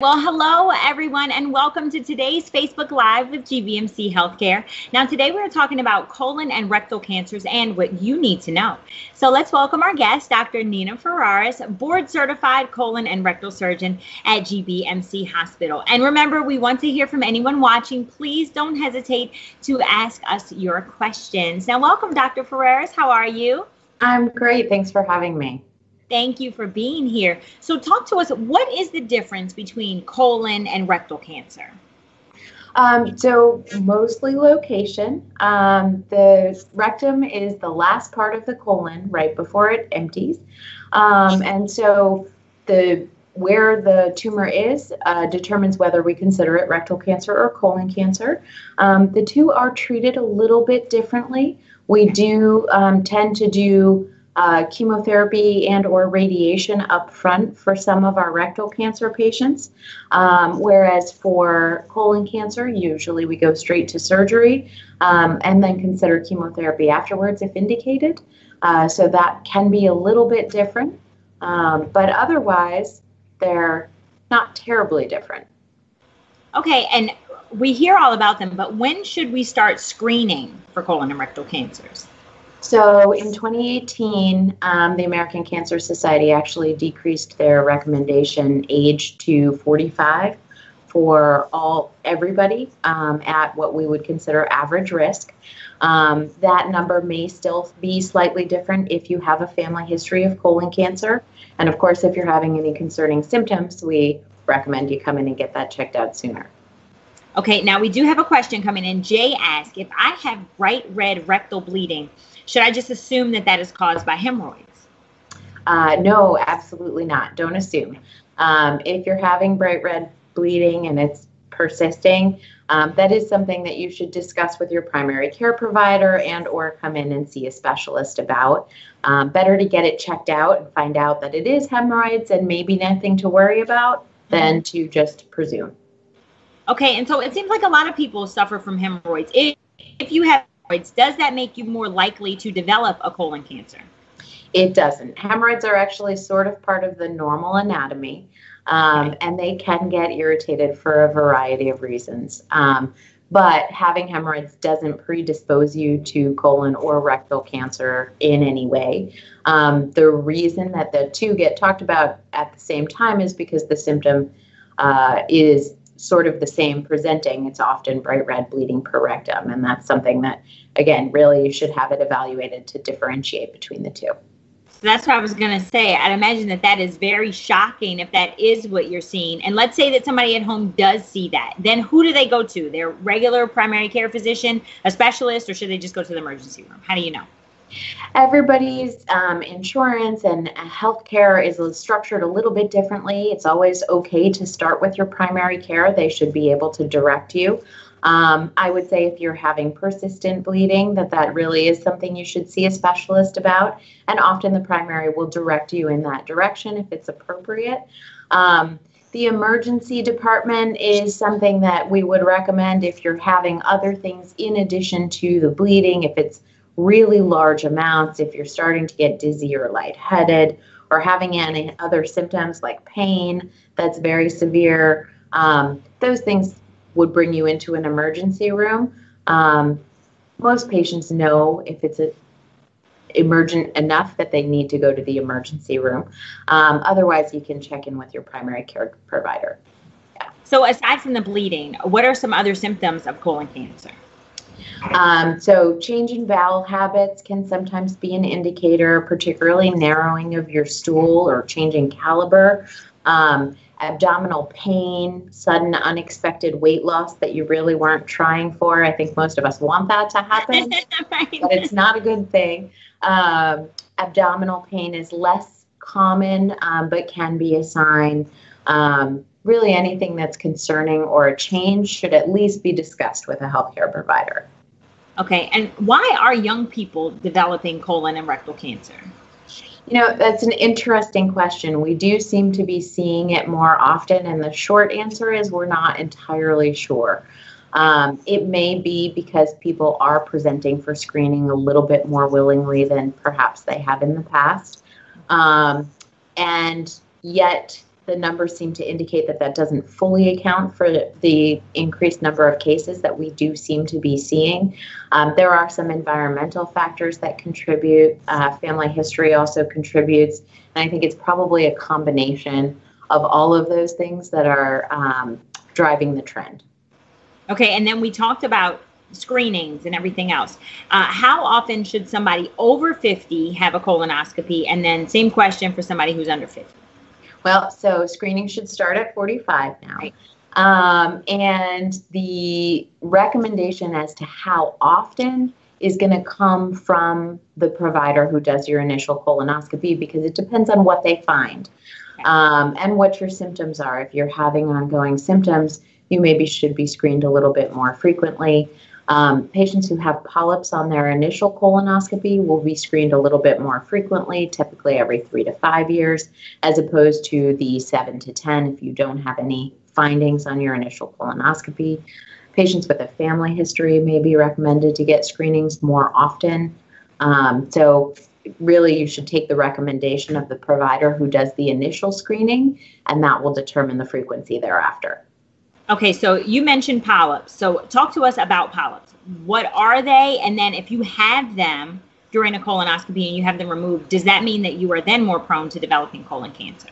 Well, hello everyone, and welcome to today's Facebook Live with GBMC Healthcare. Now, today we're talking about colon and rectal cancers and what you need to know. So, let's welcome our guest, Dr. Nina Ferraris, board certified colon and rectal surgeon at GBMC Hospital. And remember, we want to hear from anyone watching. Please don't hesitate to ask us your questions. Now, welcome, Dr. Ferraris. How are you? I'm great. Thanks for having me. Thank you for being here. So, talk to us what is the difference between colon and rectal cancer? Um, so, mostly location. Um, the rectum is the last part of the colon right before it empties. Um, and so, the where the tumor is uh, determines whether we consider it rectal cancer or colon cancer. Um, the two are treated a little bit differently. We do um, tend to do uh, chemotherapy and or radiation up front for some of our rectal cancer patients. Um, whereas for colon cancer usually we go straight to surgery um, and then consider chemotherapy afterwards if indicated. Uh, so that can be a little bit different um, but otherwise they're not terribly different. Okay and we hear all about them but when should we start screening for colon and rectal cancers so in 2018, um, the American Cancer Society actually decreased their recommendation age to 45 for all everybody um, at what we would consider average risk. Um, that number may still be slightly different if you have a family history of colon cancer. And of course, if you're having any concerning symptoms, we recommend you come in and get that checked out sooner. Okay, now we do have a question coming in. Jay asked if I have bright red rectal bleeding, should I just assume that that is caused by hemorrhoids? Uh, no, absolutely not. Don't assume. Um, if you're having bright red bleeding and it's persisting, um, that is something that you should discuss with your primary care provider and or come in and see a specialist about. Um, better to get it checked out and find out that it is hemorrhoids and maybe nothing to worry about than mm-hmm. to just presume. Okay, and so it seems like a lot of people suffer from hemorrhoids. If, if you have does that make you more likely to develop a colon cancer? It doesn't. Hemorrhoids are actually sort of part of the normal anatomy, um, and they can get irritated for a variety of reasons. Um, but having hemorrhoids doesn't predispose you to colon or rectal cancer in any way. Um, the reason that the two get talked about at the same time is because the symptom uh, is sort of the same presenting. It's often bright red bleeding per rectum. And that's something that, again, really you should have it evaluated to differentiate between the two. So that's what I was going to say. I'd imagine that that is very shocking if that is what you're seeing. And let's say that somebody at home does see that. Then who do they go to? Their regular primary care physician, a specialist, or should they just go to the emergency room? How do you know? Everybody's um, insurance and healthcare is structured a little bit differently. It's always okay to start with your primary care. They should be able to direct you. Um, I would say if you're having persistent bleeding, that that really is something you should see a specialist about. And often the primary will direct you in that direction if it's appropriate. Um, the emergency department is something that we would recommend if you're having other things in addition to the bleeding, if it's really large amounts, if you're starting to get dizzy or lightheaded, or having any other symptoms like pain that's very severe, um, those things would bring you into an emergency room. Um, most patients know if it's a, emergent enough that they need to go to the emergency room. Um, otherwise, you can check in with your primary care provider. Yeah. So, aside from the bleeding, what are some other symptoms of colon cancer? Um, so, changing bowel habits can sometimes be an indicator, particularly narrowing of your stool or changing caliber. Um, abdominal pain, sudden unexpected weight loss that you really weren't trying for. I think most of us want that to happen, right. but it's not a good thing. Um, abdominal pain is less common, um, but can be a sign. Um, really, anything that's concerning or a change should at least be discussed with a healthcare provider. Okay, and why are young people developing colon and rectal cancer? You know, that's an interesting question. We do seem to be seeing it more often, and the short answer is we're not entirely sure. Um, it may be because people are presenting for screening a little bit more willingly than perhaps they have in the past. Um, and yet, the numbers seem to indicate that that doesn't fully account for the increased number of cases that we do seem to be seeing. Um, there are some environmental factors that contribute. Uh, family history also contributes. And I think it's probably a combination of all of those things that are um, driving the trend. Okay, and then we talked about screenings and everything else. Uh, how often should somebody over 50 have a colonoscopy? And then, same question for somebody who's under 50. Well, so screening should start at 45 now. Right. Um, and the recommendation as to how often is going to come from the provider who does your initial colonoscopy because it depends on what they find um, and what your symptoms are. If you're having ongoing symptoms, you maybe should be screened a little bit more frequently. Um, patients who have polyps on their initial colonoscopy will be screened a little bit more frequently, typically every three to five years, as opposed to the seven to 10 if you don't have any findings on your initial colonoscopy. Patients with a family history may be recommended to get screenings more often. Um, so, really, you should take the recommendation of the provider who does the initial screening, and that will determine the frequency thereafter. Okay, so you mentioned polyps. So talk to us about polyps. What are they? And then if you have them during a colonoscopy and you have them removed, does that mean that you are then more prone to developing colon cancer?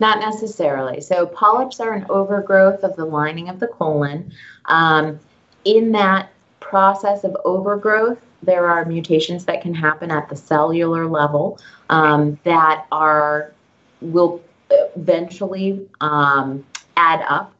Not necessarily. So polyps are an overgrowth of the lining of the colon. Um, in that process of overgrowth, there are mutations that can happen at the cellular level um, that are will eventually um, add up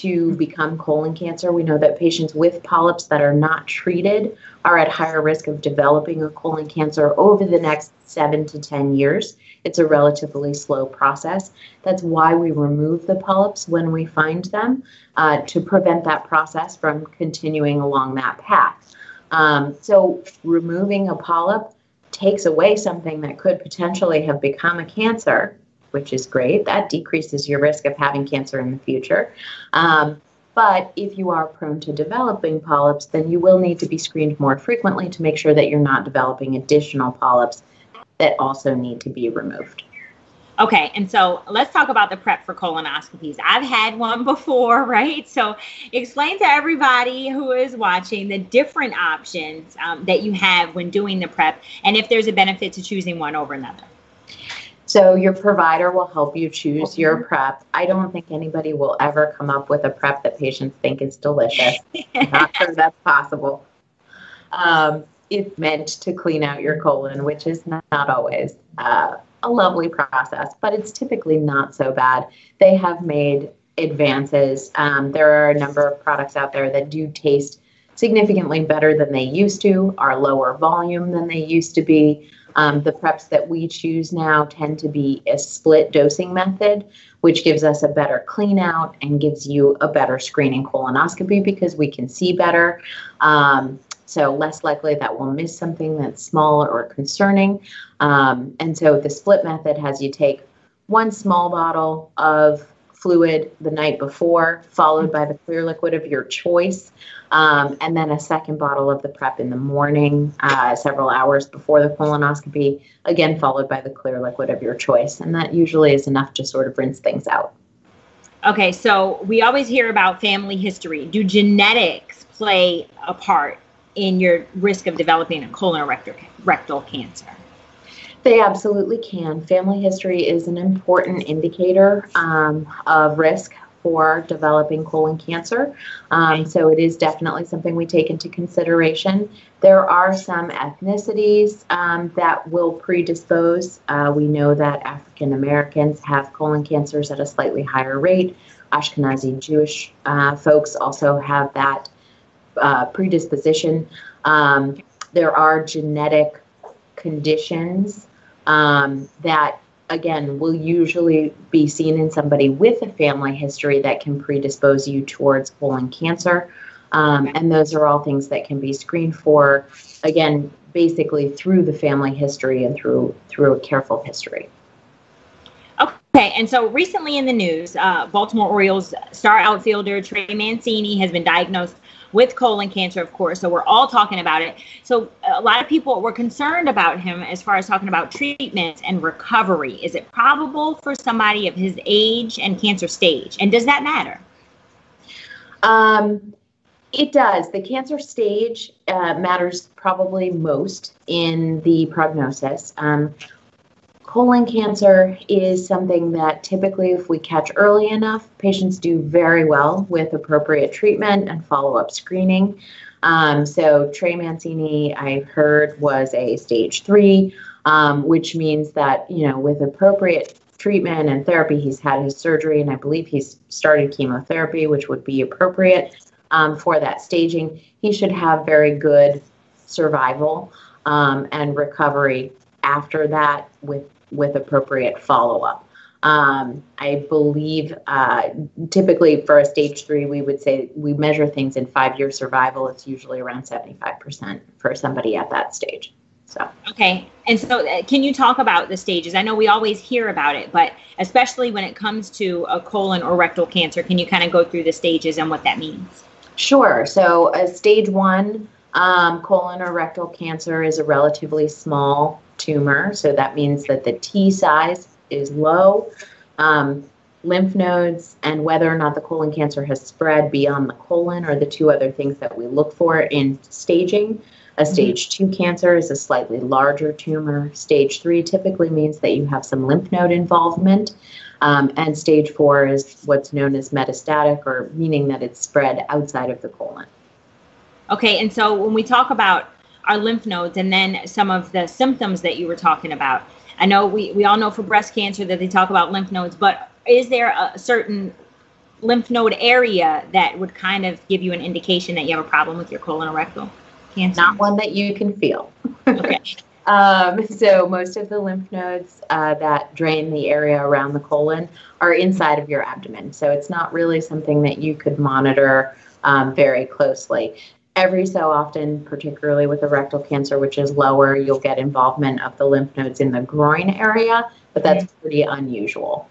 to become colon cancer. We know that patients with polyps that are not treated are at higher risk of developing a colon cancer over the next seven to 10 years. It's a relatively slow process. That's why we remove the polyps when we find them uh, to prevent that process from continuing along that path. Um, so, removing a polyp takes away something that could potentially have become a cancer which is great. That decreases your risk of having cancer in the future. Um, but if you are prone to developing polyps, then you will need to be screened more frequently to make sure that you're not developing additional polyps that also need to be removed. Okay, and so let's talk about the prep for colonoscopies. I've had one before, right? So explain to everybody who is watching the different options um, that you have when doing the prep and if there's a benefit to choosing one over another. So your provider will help you choose your prep. I don't think anybody will ever come up with a prep that patients think is delicious. Not sure that's possible. Um, it's meant to clean out your colon, which is not, not always uh, a lovely process, but it's typically not so bad. They have made advances. Um, there are a number of products out there that do taste significantly better than they used to, are lower volume than they used to be. Um, the preps that we choose now tend to be a split dosing method, which gives us a better clean out and gives you a better screening colonoscopy because we can see better. Um, so less likely that we'll miss something that's small or concerning. Um, and so the split method has you take one small bottle of fluid the night before, followed by the clear liquid of your choice, um, and then a second bottle of the prep in the morning, uh, several hours before the colonoscopy, again, followed by the clear liquid of your choice. And that usually is enough to sort of rinse things out. Okay, so we always hear about family history. Do genetics play a part in your risk of developing a colon rectal, rectal cancer? They absolutely can. Family history is an important indicator um, of risk for developing colon cancer. Um, so it is definitely something we take into consideration. There are some ethnicities um, that will predispose. Uh, we know that African Americans have colon cancers at a slightly higher rate. Ashkenazi Jewish uh, folks also have that uh, predisposition. Um, there are genetic conditions um, that again will usually be seen in somebody with a family history that can predispose you towards colon cancer. Um, and those are all things that can be screened for again basically through the family history and through through a careful history. Okay, and so recently in the news, uh, Baltimore Orioles star outfielder Trey Mancini has been diagnosed with colon cancer, of course. So we're all talking about it. So a lot of people were concerned about him as far as talking about treatment and recovery. Is it probable for somebody of his age and cancer stage? And does that matter? Um, it does. The cancer stage uh, matters probably most in the prognosis. Um, colon cancer is something that typically, if we catch early enough, patients do very well with appropriate treatment and follow up screening. Um, so, Trey Mancini, I heard, was a stage three, um, which means that, you know, with appropriate treatment and therapy, he's had his surgery, and I believe he's started chemotherapy, which would be appropriate um, for that staging. He should have very good survival um, and recovery after that with with appropriate follow up. Um, I believe uh, typically for a stage three, we would say we measure things in five year survival. It's usually around 75% for somebody at that stage. So, okay. And so, uh, can you talk about the stages? I know we always hear about it, but especially when it comes to a colon or rectal cancer, can you kind of go through the stages and what that means? Sure. So, a stage one um, colon or rectal cancer is a relatively small tumor. So that means that the T size is low. Um, lymph nodes and whether or not the colon cancer has spread beyond the colon are the two other things that we look for in staging. A mm-hmm. stage two cancer is a slightly larger tumor. Stage three typically means that you have some lymph node involvement. Um, and stage four is what's known as metastatic, or meaning that it's spread outside of the colon. Okay, and so when we talk about our lymph nodes and then some of the symptoms that you were talking about. I know we, we all know for breast cancer that they talk about lymph nodes, but is there a certain lymph node area that would kind of give you an indication that you have a problem with your colorectal cancer? Not one that you can feel. Okay. um, so most of the lymph nodes uh, that drain the area around the colon are inside of your abdomen. So it's not really something that you could monitor um, very closely every so often, particularly with a rectal cancer, which is lower, you'll get involvement of the lymph nodes in the groin area, but that's pretty unusual.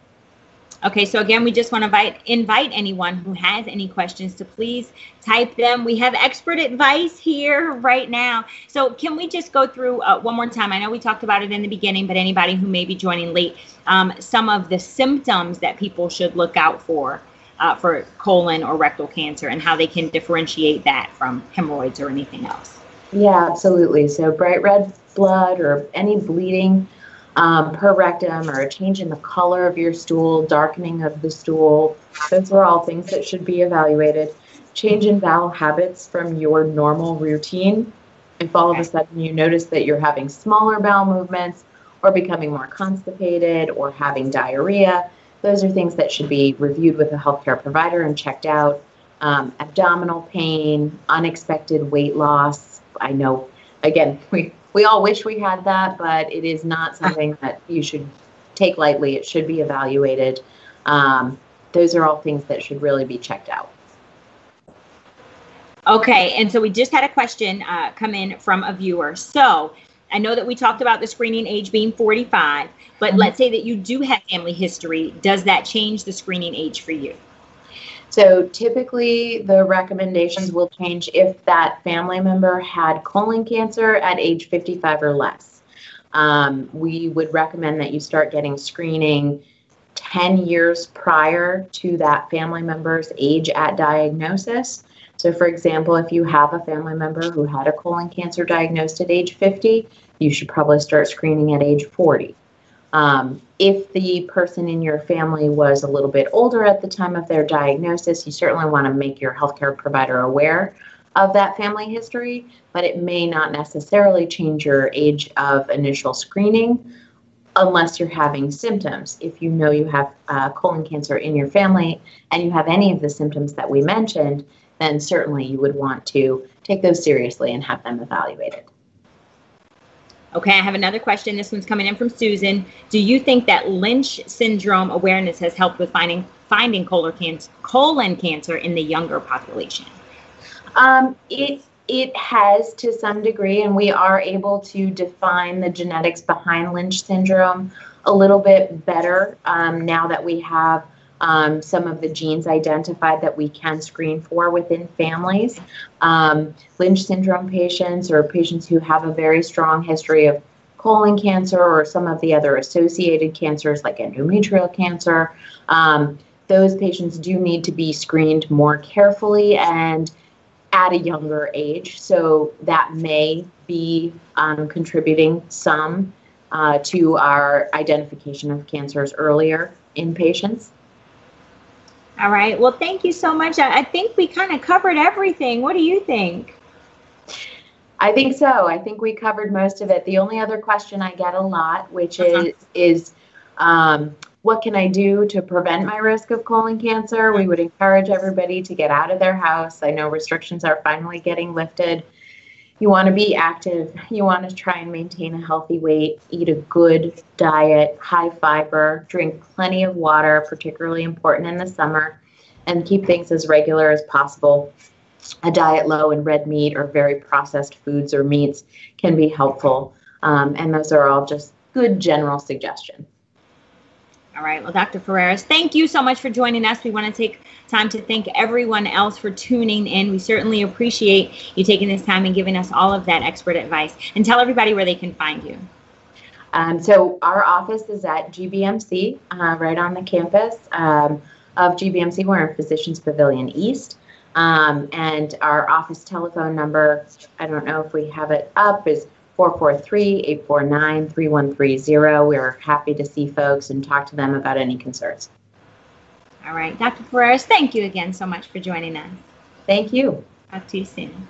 Okay, so again, we just want to invite, invite anyone who has any questions to please type them. We have expert advice here right now. So, can we just go through uh, one more time? I know we talked about it in the beginning, but anybody who may be joining late, um, some of the symptoms that people should look out for uh, for colon or rectal cancer and how they can differentiate that from hemorrhoids or anything else. Yeah, absolutely. So, bright red blood or any bleeding um, per rectum or a change in the color of your stool, darkening of the stool, those are all things that should be evaluated. Change in bowel habits from your normal routine. If all of a sudden you notice that you're having smaller bowel movements or becoming more constipated or having diarrhea, those are things that should be reviewed with a healthcare provider and checked out. Um, abdominal pain, unexpected weight loss. I know, again, we, we all wish we had that, but it is not something that you should take lightly. It should be evaluated. Um, those are all things that should really be checked out. Okay, and so we just had a question uh, come in from a viewer. So I know that we talked about the screening age being 45, but mm-hmm. let's say that you do have family history. Does that change the screening age for you? So typically, the recommendations will change if that family member had colon cancer at age 55 or less. Um, we would recommend that you start getting screening 10 years prior to that family member's age at diagnosis. So, for example, if you have a family member who had a colon cancer diagnosed at age 50, you should probably start screening at age 40. Um, if the person in your family was a little bit older at the time of their diagnosis, you certainly want to make your healthcare provider aware of that family history, but it may not necessarily change your age of initial screening unless you're having symptoms. If you know you have uh, colon cancer in your family and you have any of the symptoms that we mentioned, then certainly you would want to take those seriously and have them evaluated. Okay, I have another question. This one's coming in from Susan. Do you think that Lynch syndrome awareness has helped with finding finding colon cancer, colon cancer in the younger population? Um, it it has to some degree, and we are able to define the genetics behind Lynch syndrome a little bit better um, now that we have um, some of the genes identified that we can screen for within families. Um, Lynch syndrome patients or patients who have a very strong history of colon cancer or some of the other associated cancers like endometrial cancer. Um, those patients do need to be screened more carefully and at a younger age. So that may be um, contributing some uh, to our identification of cancers earlier in patients. All right. Well, thank you so much. I, I think we kind of covered everything. What do you think? I think so. I think we covered most of it. The only other question I get a lot, which uh-huh. is is um, what can I do to prevent my risk of colon cancer? We would encourage everybody to get out of their house. I know restrictions are finally getting lifted. You want to be active. You want to try and maintain a healthy weight, eat a good diet, high fiber, drink plenty of water, particularly important in the summer, and keep things as regular as possible. A diet low in red meat or very processed foods or meats can be helpful. Um, and those are all just good general suggestions. All right. Well, Dr. Ferraris, thank you so much for joining us. We want to take time to thank everyone else for tuning in. We certainly appreciate you taking this time and giving us all of that expert advice. And tell everybody where they can find you. Um, so, our office is at GBMC, uh, right on the campus um, of GBMC. We're in Physicians Pavilion East. Um, and our office telephone number, I don't know if we have it up, is 443-849-3130. We're happy to see folks and talk to them about any concerns. All right, Dr. Ferraris, thank you again so much for joining us. Thank you. Talk to you soon.